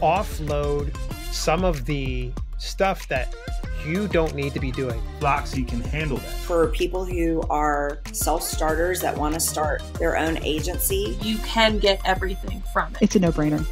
offload some of the stuff that you don't need to be doing. Flocksy can handle that. For people who are self starters that want to start their own agency, you can get everything from it. It's a no brainer.